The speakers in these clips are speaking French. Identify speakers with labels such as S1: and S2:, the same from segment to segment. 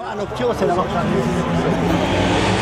S1: Ah, no, chiosa la bastante.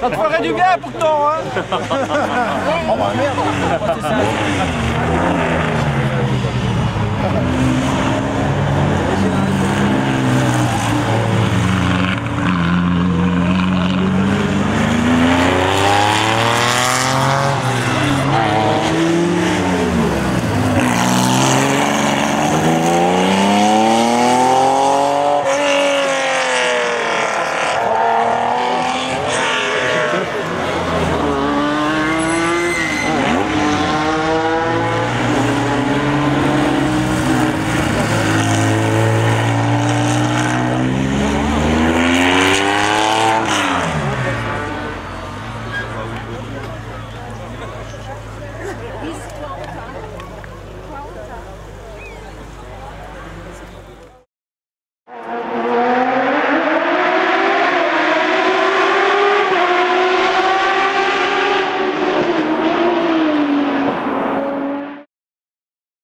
S2: Ça te ferait du bien pourtant, hein.
S1: Oh bah merde